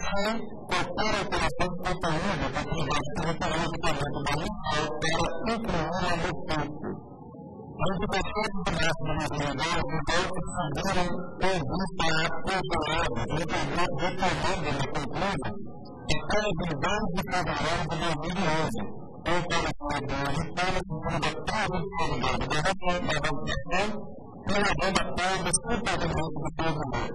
se cortar a operação de conteúdo da atividade territorial do planeta balançal para né? incluir a docência. Os educadores do nosso governador devem saber ouvir para controlados, reclamando na conclusa que foram bilhões de trabalhadores de 2011, ou para trabalhadores reformas que foram adotadas de qualidade da educação, pela banda toda, escutadamente do povo humano.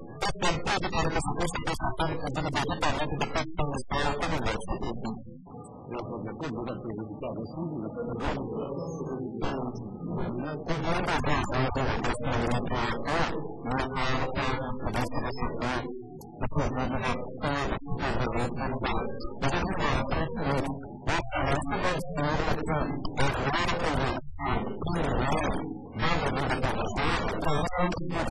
tetap dan tidak ada kesempatan kesempatan untuk dilakukan dan tidak tetap disalahkan oleh seperti itu. Kemudian pada saat itu maka maka pada saat itu betul betul perbedaan bahwa dalam proses bahwa proses bahwa bahwa bahwa bahwa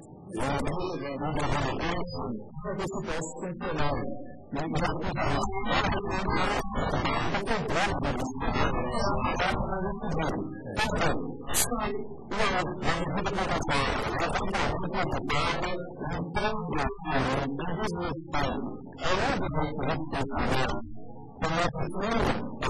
E a luta da luta da defesa é ver se passa temporal. Né? Mas a luta da luta é contrário da luta. Então, uma luta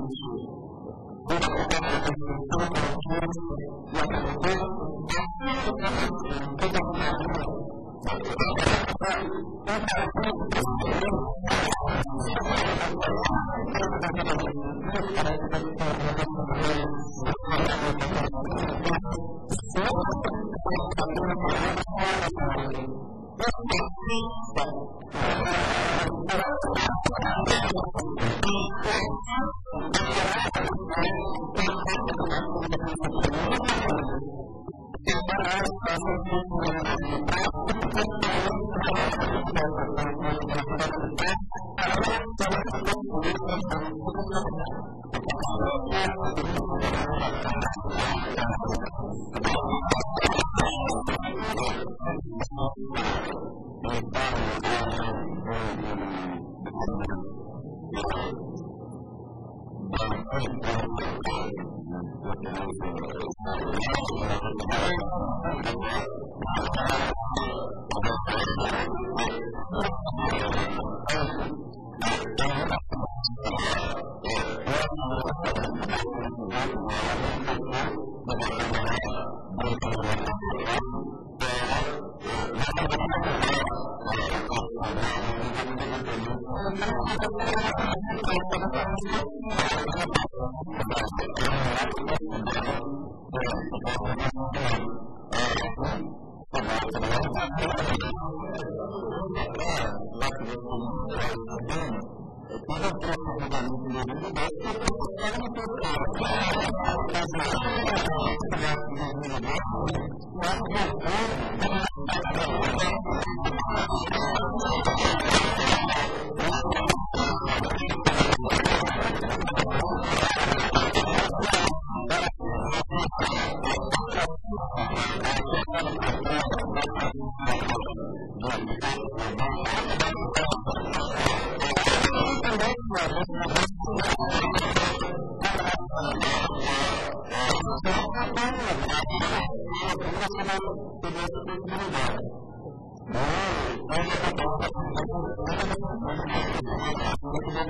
Thank you. Thank you. Thank you.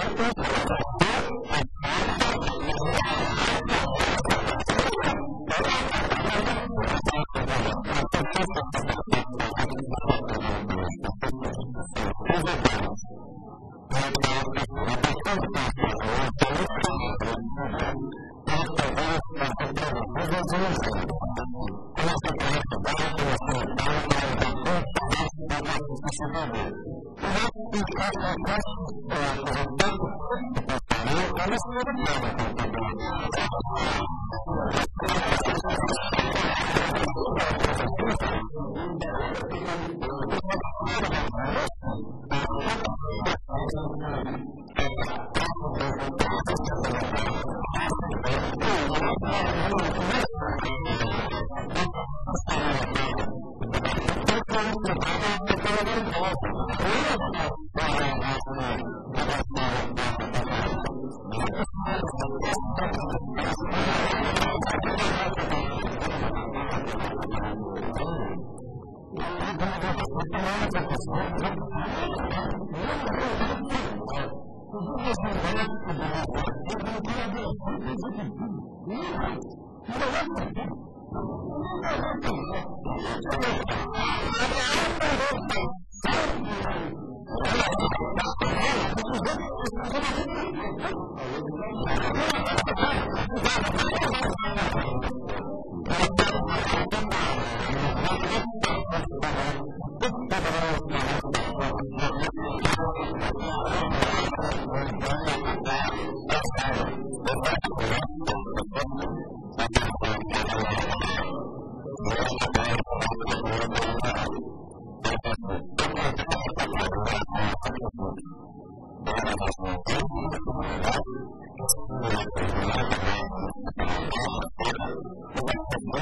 Our first Bye-bye.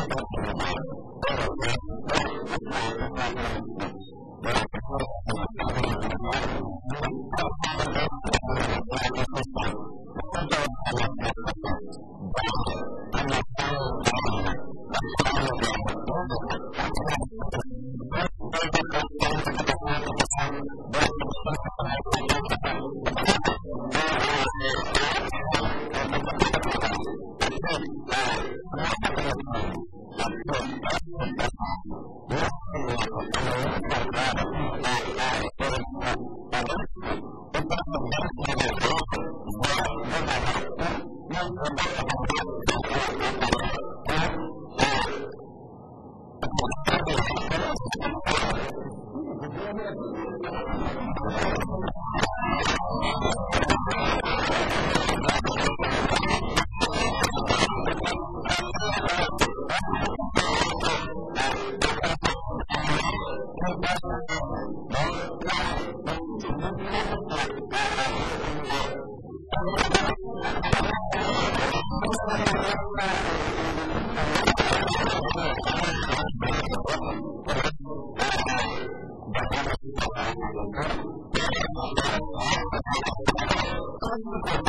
Thank you.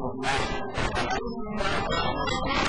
Thank you.